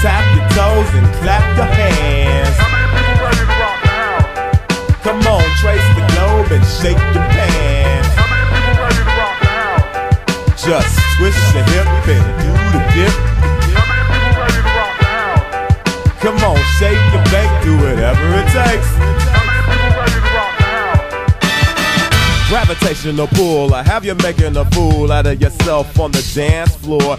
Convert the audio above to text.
Tap your toes and clap your hands. Come on, trace the globe and shake your pants. Just twist your hip and do the dip. Come on, shake your bank, do whatever it takes. Gravitational pull, I have you making a fool out of yourself on the dance floor.